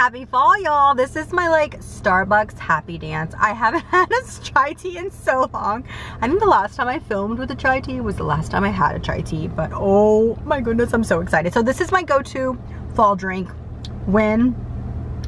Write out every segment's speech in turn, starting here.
Happy fall, y'all. This is my like Starbucks happy dance. I haven't had a chai tea in so long. I think the last time I filmed with a chai tea was the last time I had a chai tea, but oh my goodness, I'm so excited. So this is my go-to fall drink when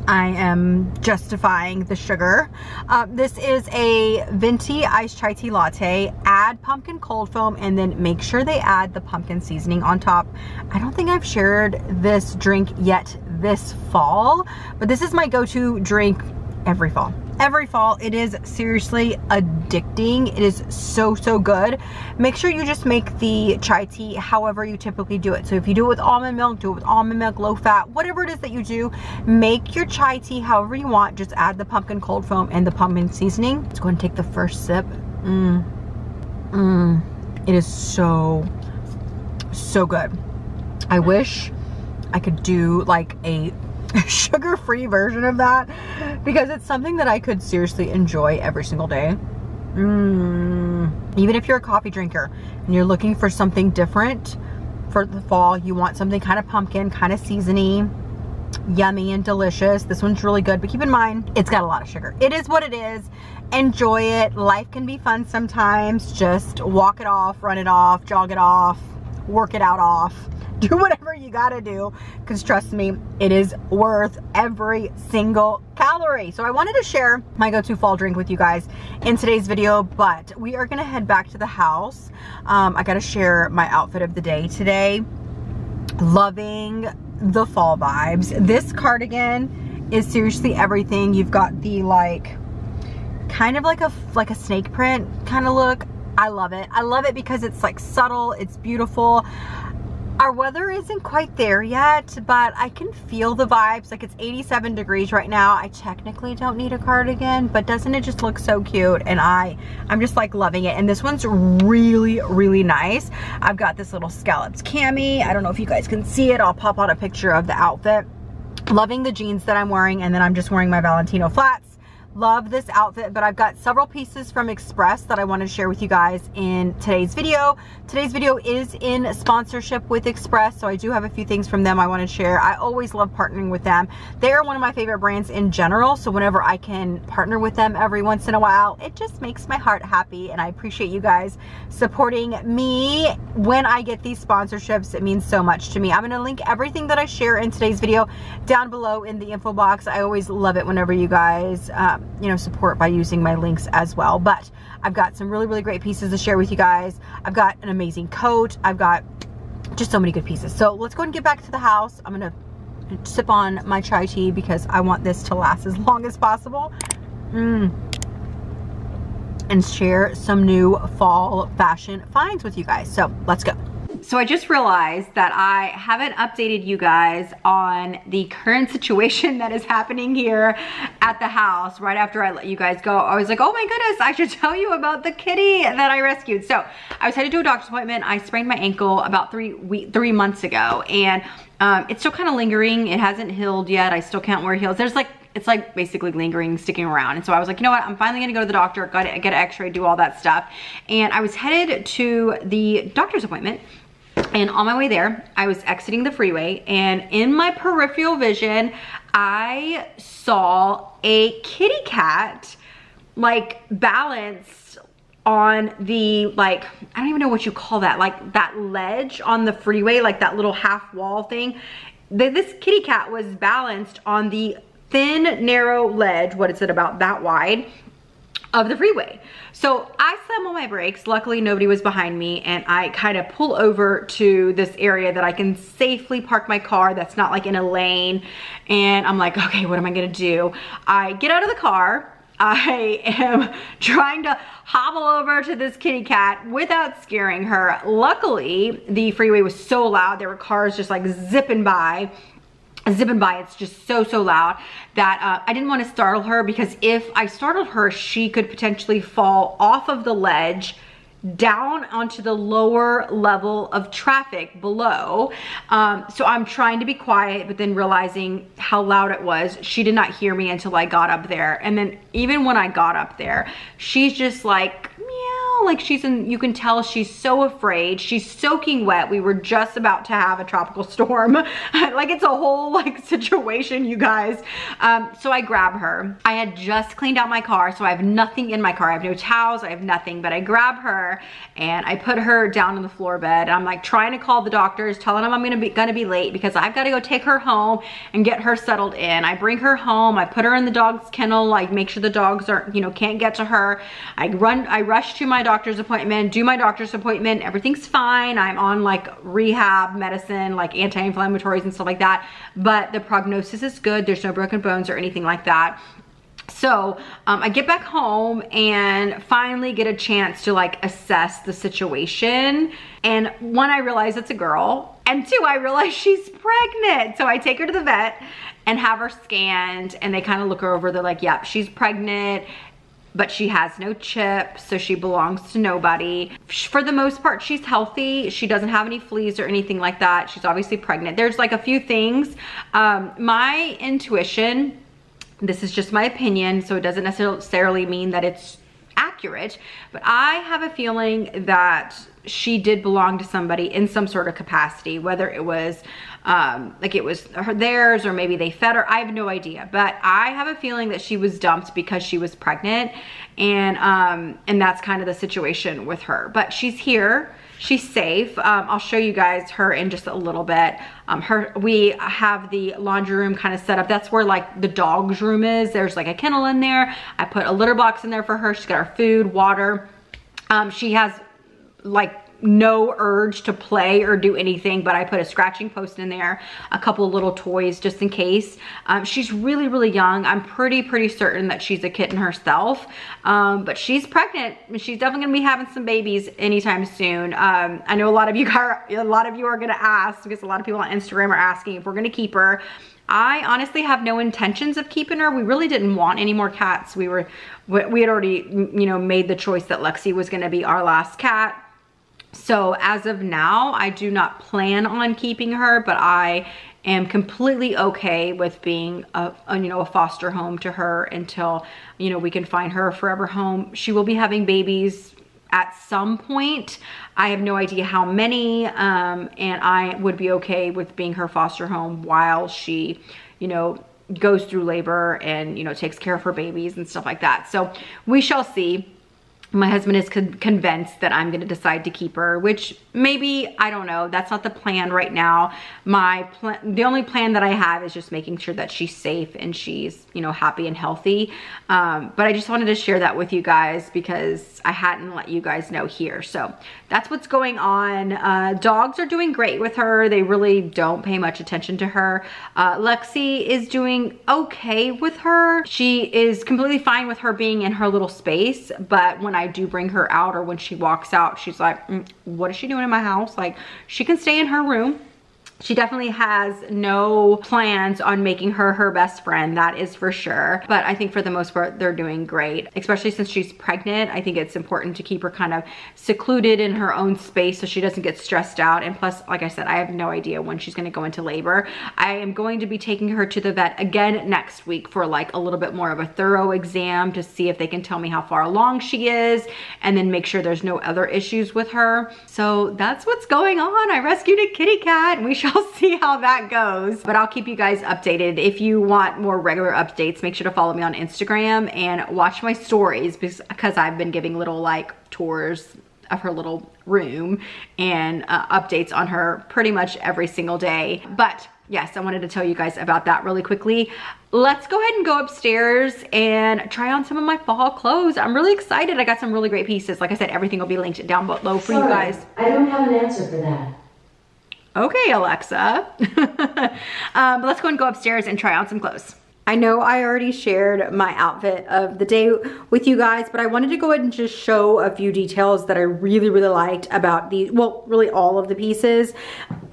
I am justifying the sugar. Uh, this is a venti iced chai tea latte. Add pumpkin cold foam and then make sure they add the pumpkin seasoning on top. I don't think I've shared this drink yet this fall, but this is my go-to drink every fall. Every fall, it is seriously addicting. It is so, so good. Make sure you just make the chai tea however you typically do it. So if you do it with almond milk, do it with almond milk, low fat, whatever it is that you do, make your chai tea however you want. Just add the pumpkin cold foam and the pumpkin seasoning. Let's go and take the first sip. Mmm. Mmm. It is so, so good. I wish I could do like a sugar-free version of that because it's something that I could seriously enjoy every single day. Mm. Even if you're a coffee drinker and you're looking for something different for the fall, you want something kind of pumpkin, kind of seasony, yummy and delicious. This one's really good, but keep in mind, it's got a lot of sugar. It is what it is. Enjoy it. Life can be fun sometimes. Just walk it off, run it off, jog it off, work it out off do whatever you gotta do because trust me it is worth every single calorie. So i wanted to share my go-to fall drink with you guys in today's video but we are gonna head back to the house. Um, i gotta share my outfit of the day today. Loving the fall vibes. This cardigan is seriously everything. You've got the like kind of like a like a snake print kind of look. I love it. I love it because it's like subtle, it's beautiful. Our weather isn't quite there yet, but I can feel the vibes. Like it's 87 degrees right now. I technically don't need a cardigan, but doesn't it just look so cute? And I, I'm just like loving it. And this one's really, really nice. I've got this little scallops cami. I don't know if you guys can see it. I'll pop out a picture of the outfit. Loving the jeans that I'm wearing. And then I'm just wearing my Valentino flats love this outfit but I've got several pieces from Express that I want to share with you guys in today's video. Today's video is in sponsorship with Express so I do have a few things from them I want to share. I always love partnering with them. They're one of my favorite brands in general so whenever I can partner with them every once in a while it just makes my heart happy and I appreciate you guys supporting me. When I get these sponsorships it means so much to me. I'm going to link everything that I share in today's video down below in the info box. I always love it whenever you guys um, you know, support by using my links as well. But I've got some really, really great pieces to share with you guys. I've got an amazing coat. I've got just so many good pieces. So let's go and get back to the house. I'm going to sip on my chai tea because I want this to last as long as possible. Mm. And share some new fall fashion finds with you guys. So let's go. So I just realized that I haven't updated you guys on the current situation that is happening here at the house right after I let you guys go. I was like, oh my goodness, I should tell you about the kitty that I rescued. So I was headed to a doctor's appointment. I sprained my ankle about three, week, three months ago and um, it's still kind of lingering. It hasn't healed yet. I still can't wear heels. There's like it's like basically lingering, sticking around. And so I was like, you know what, I'm finally gonna go to the doctor, got get an x-ray, do all that stuff. And I was headed to the doctor's appointment and on my way there, I was exiting the freeway and in my peripheral vision, I saw a kitty cat like balanced on the like I don't even know what you call that like that ledge on the freeway like that little half wall thing. This kitty cat was balanced on the thin narrow ledge what is it about that wide of the freeway. So I slam on my brakes. Luckily, nobody was behind me and I kind of pull over to this area that I can safely park my car that's not like in a lane. And I'm like, okay, what am I gonna do? I get out of the car. I am trying to hobble over to this kitty cat without scaring her. Luckily, the freeway was so loud. There were cars just like zipping by zipping by it's just so so loud that uh, I didn't want to startle her because if I startled her she could potentially fall off of the ledge down onto the lower level of traffic below. Um, so I'm trying to be quiet, but then realizing how loud it was, she did not hear me until I got up there. And then even when I got up there, she's just like, like she's in, you can tell she's so afraid. She's soaking wet. We were just about to have a tropical storm. like it's a whole like situation, you guys. Um, so I grab her. I had just cleaned out my car, so I have nothing in my car. I have no towels, I have nothing, but I grab her and I put her down on the floor bed. I'm like trying to call the doctors, telling them I'm gonna be, gonna be late because I've gotta go take her home and get her settled in. I bring her home, I put her in the dog's kennel, like make sure the dogs aren't, you know, can't get to her. I run, I rush to my doctor's appointment, do my doctor's appointment, everything's fine. I'm on like rehab medicine, like anti-inflammatories and stuff like that. But the prognosis is good. There's no broken bones or anything like that. So um, I get back home and finally get a chance to like assess the situation. And one, I realize it's a girl. And two, I realize she's pregnant. So I take her to the vet and have her scanned and they kind of look her over. They're like, yep, she's pregnant but she has no chip, so she belongs to nobody. For the most part, she's healthy. She doesn't have any fleas or anything like that. She's obviously pregnant. There's like a few things. Um, my intuition this is just my opinion, so it doesn't necessarily mean that it's accurate, but I have a feeling that she did belong to somebody in some sort of capacity, whether it was um, like it was her, theirs or maybe they fed her. I have no idea, but I have a feeling that she was dumped because she was pregnant and, um, and that's kind of the situation with her, but she's here. She's safe. Um, I'll show you guys her in just a little bit. Um, her, we have the laundry room kind of set up. That's where like the dog's room is. There's like a kennel in there. I put a litter box in there for her. She's got her food, water. Um, she has like no urge to play or do anything, but I put a scratching post in there, a couple of little toys just in case. Um, she's really, really young. I'm pretty, pretty certain that she's a kitten herself, um, but she's pregnant. She's definitely gonna be having some babies anytime soon. Um, I know a lot of you are, a lot of you are gonna ask because a lot of people on Instagram are asking if we're gonna keep her. I honestly have no intentions of keeping her. We really didn't want any more cats. We were, we had already, you know, made the choice that Lexi was gonna be our last cat. So as of now, I do not plan on keeping her, but I am completely okay with being a, a, you know a foster home to her until you know we can find her a forever home. She will be having babies at some point. I have no idea how many um, and i would be okay with being her foster home while she you know goes through labor and you know takes care of her babies and stuff like that. So we shall see my husband is con convinced that I'm gonna decide to keep her, which maybe, I don't know, that's not the plan right now. My plan, the only plan that I have is just making sure that she's safe and she's, you know, happy and healthy. Um, but I just wanted to share that with you guys because I hadn't let you guys know here. So that's what's going on. Uh, dogs are doing great with her. They really don't pay much attention to her. Uh, Lexi is doing okay with her. She is completely fine with her being in her little space, but when I do bring her out or when she walks out, she's like, mm, what is she doing in my house? Like, she can stay in her room she definitely has no plans on making her her best friend, that is for sure. But I think for the most part, they're doing great, especially since she's pregnant. I think it's important to keep her kind of secluded in her own space so she doesn't get stressed out. And plus, like I said, I have no idea when she's gonna go into labor. I am going to be taking her to the vet again next week for like a little bit more of a thorough exam to see if they can tell me how far along she is and then make sure there's no other issues with her. So that's what's going on. I rescued a kitty cat and we shall I'll see how that goes. But I'll keep you guys updated. If you want more regular updates, make sure to follow me on Instagram and watch my stories because I've been giving little like tours of her little room and uh, updates on her pretty much every single day. But yes, I wanted to tell you guys about that really quickly. Let's go ahead and go upstairs and try on some of my fall clothes. I'm really excited. I got some really great pieces. Like I said, everything will be linked down below for Sorry, you guys. I don't have an answer for that. Okay, Alexa. um, let's go and go upstairs and try on some clothes. I know I already shared my outfit of the day with you guys, but I wanted to go ahead and just show a few details that I really, really liked about the, well, really all of the pieces.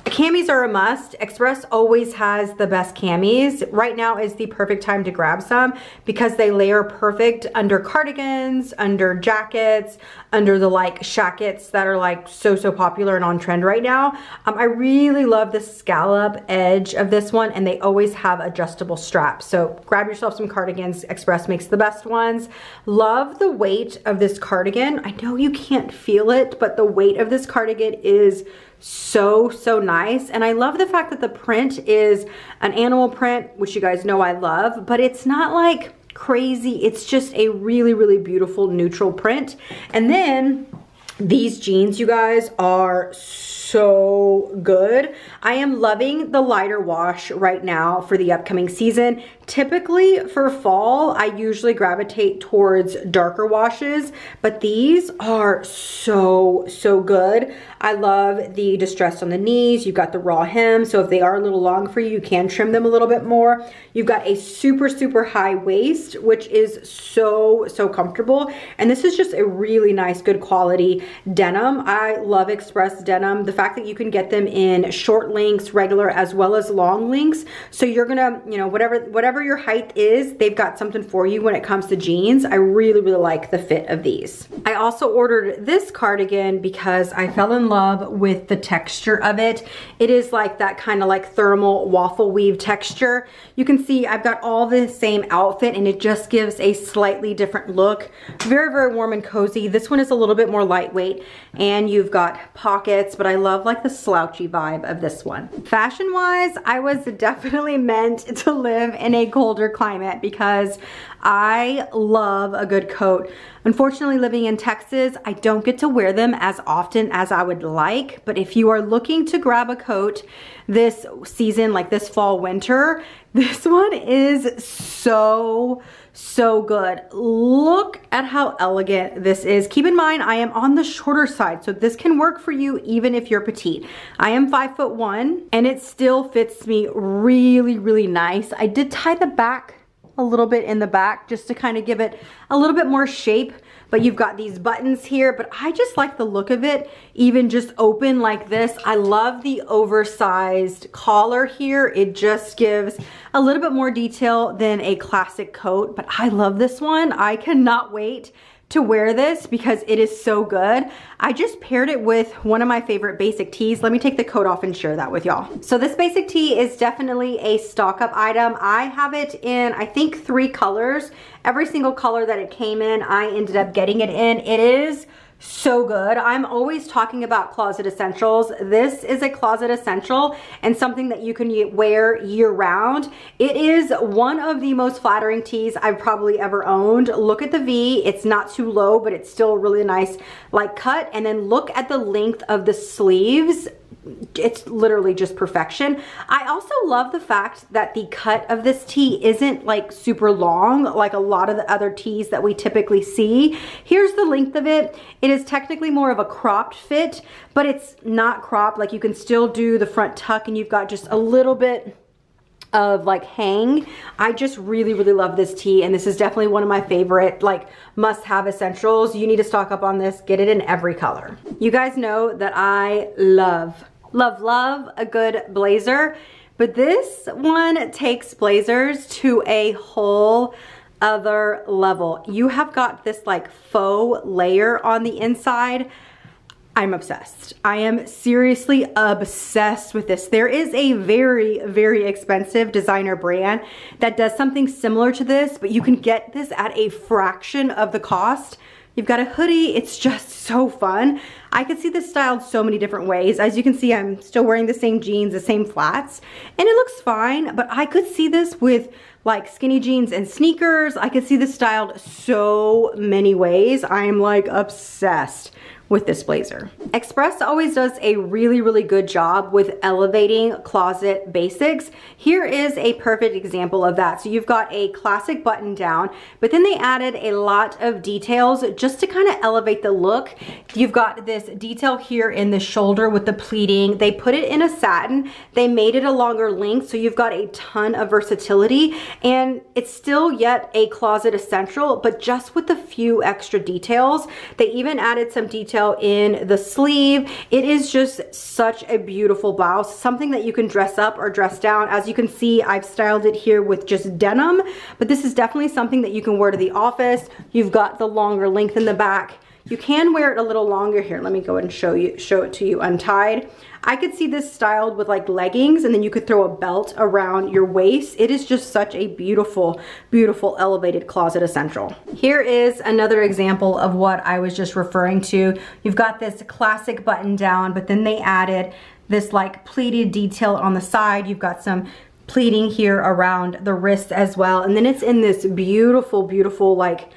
Camis are a must. Express always has the best camis. Right now is the perfect time to grab some because they layer perfect under cardigans, under jackets, under the like shackets that are like so, so popular and on trend right now. Um, I really love the scallop edge of this one and they always have adjustable straps. So grab yourself some cardigans. Express makes the best ones. Love the weight of this cardigan. I know you can't feel it, but the weight of this cardigan is so, so nice. And I love the fact that the print is an animal print, which you guys know I love, but it's not like crazy. It's just a really, really beautiful neutral print. And then these jeans, you guys, are so good. I am loving the lighter wash right now for the upcoming season. Typically for fall, I usually gravitate towards darker washes, but these are so, so good. I love the distressed on the knees. You've got the raw hem, so if they are a little long for you, you can trim them a little bit more. You've got a super, super high waist, which is so, so comfortable. And this is just a really nice, good quality denim. I love Express denim. The fact that you can get them in short lengths, regular, as well as long lengths. So you're gonna, you know, whatever, whatever your height is, they've got something for you when it comes to jeans. I really, really like the fit of these. I also ordered this cardigan because I fell in love with the texture of it. It is like that kind of like thermal waffle weave texture. You can see I've got all the same outfit and it just gives a slightly different look. Very, very warm and cozy. This one is a little bit more lightweight and you've got pockets, but I love like the slouchy vibe of this one. Fashion wise, I was definitely meant to live in a colder climate because I love a good coat. Unfortunately, living in Texas, I don't get to wear them as often as I would like, but if you are looking to grab a coat this season, like this fall, winter, this one is so, so good. Look at how elegant this is. Keep in mind, I am on the shorter side, so this can work for you even if you're petite. I am five foot one, and it still fits me really, really nice. I did tie the back a little bit in the back just to kind of give it a little bit more shape but you've got these buttons here but I just like the look of it even just open like this. I love the oversized collar here. It just gives a little bit more detail than a classic coat but I love this one. I cannot wait to wear this because it is so good. I just paired it with one of my favorite basic tees. Let me take the coat off and share that with y'all. So this basic tee is definitely a stock up item. I have it in, I think three colors. Every single color that it came in, I ended up getting it in. It is so good. I'm always talking about closet essentials. This is a closet essential and something that you can wear year round. It is one of the most flattering tees I've probably ever owned. Look at the V. It's not too low, but it's still really nice like cut. And then look at the length of the sleeves it's literally just perfection. I also love the fact that the cut of this tee isn't like super long like a lot of the other tees that we typically see. Here's the length of it. It is technically more of a cropped fit, but it's not cropped. Like you can still do the front tuck and you've got just a little bit of like hang. I just really, really love this tee and this is definitely one of my favorite like must have essentials. You need to stock up on this, get it in every color. You guys know that I love Love, love a good blazer. But this one takes blazers to a whole other level. You have got this like faux layer on the inside. I'm obsessed. I am seriously obsessed with this. There is a very, very expensive designer brand that does something similar to this, but you can get this at a fraction of the cost. You've got a hoodie. It's just so fun. I could see this styled so many different ways. As you can see, I'm still wearing the same jeans, the same flats, and it looks fine, but I could see this with like skinny jeans and sneakers. I could see this styled so many ways. I'm like obsessed with this blazer. Express always does a really, really good job with elevating closet basics. Here is a perfect example of that. So you've got a classic button down, but then they added a lot of details just to kind of elevate the look. You've got this detail here in the shoulder with the pleating. They put it in a satin. They made it a longer length, so you've got a ton of versatility, and it's still yet a closet essential, but just with a few extra details. They even added some details detail in the sleeve. It is just such a beautiful blouse, something that you can dress up or dress down. As you can see, I've styled it here with just denim, but this is definitely something that you can wear to the office. You've got the longer length in the back. You can wear it a little longer here. Let me go and show you, show it to you untied. I could see this styled with like leggings and then you could throw a belt around your waist. It is just such a beautiful, beautiful elevated closet essential. Here is another example of what I was just referring to. You've got this classic button down, but then they added this like pleated detail on the side. You've got some pleating here around the wrist as well. And then it's in this beautiful, beautiful like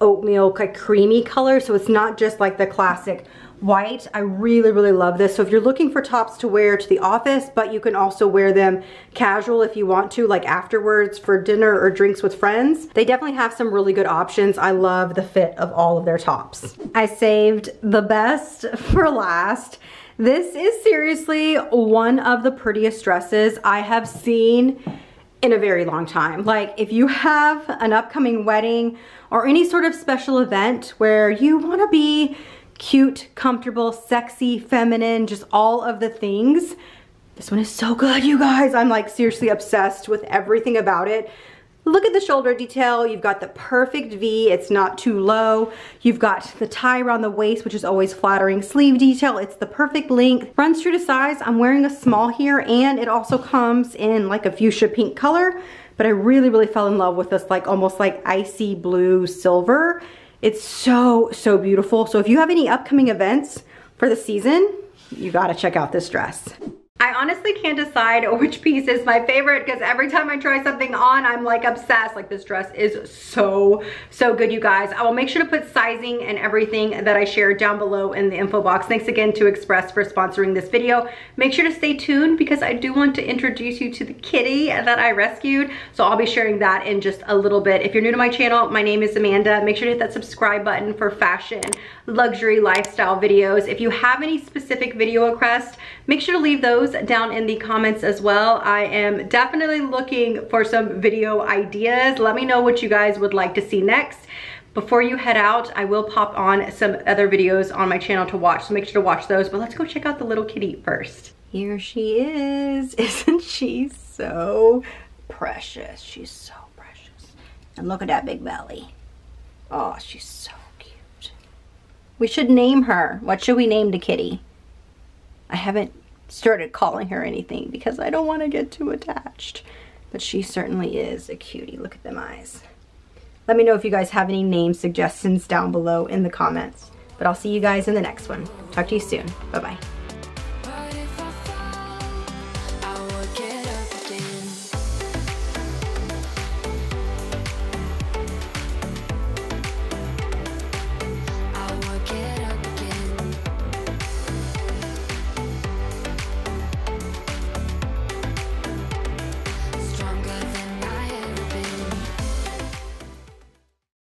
oatmeal like creamy color. So it's not just like the classic white. I really, really love this. So if you're looking for tops to wear to the office, but you can also wear them casual if you want to, like afterwards for dinner or drinks with friends, they definitely have some really good options. I love the fit of all of their tops. I saved the best for last. This is seriously one of the prettiest dresses I have seen in a very long time. Like if you have an upcoming wedding or any sort of special event where you wanna be cute, comfortable, sexy, feminine, just all of the things. This one is so good, you guys. I'm like seriously obsessed with everything about it. Look at the shoulder detail. You've got the perfect V. It's not too low. You've got the tie around the waist, which is always flattering. Sleeve detail. It's the perfect length. Runs true to size. I'm wearing a small here and it also comes in like a fuchsia pink color. But I really, really fell in love with this like almost like icy blue silver. It's so, so beautiful. So if you have any upcoming events for the season, you gotta check out this dress. I honestly can't decide which piece is my favorite because every time I try something on, I'm like obsessed. Like this dress is so, so good, you guys. I will make sure to put sizing and everything that I shared down below in the info box. Thanks again to Express for sponsoring this video. Make sure to stay tuned because I do want to introduce you to the kitty that I rescued. So I'll be sharing that in just a little bit. If you're new to my channel, my name is Amanda. Make sure to hit that subscribe button for fashion, luxury, lifestyle videos. If you have any specific video requests, make sure to leave those down in the comments as well. I am definitely looking for some video ideas. Let me know what you guys would like to see next. Before you head out, I will pop on some other videos on my channel to watch, so make sure to watch those. But let's go check out the little kitty first. Here she is. Isn't she so precious? She's so precious. And look at that big belly. Oh, she's so cute. We should name her. What should we name the kitty? I haven't started calling her anything because I don't want to get too attached. But she certainly is a cutie. Look at them eyes. Let me know if you guys have any name suggestions down below in the comments. But I'll see you guys in the next one. Talk to you soon. Bye-bye.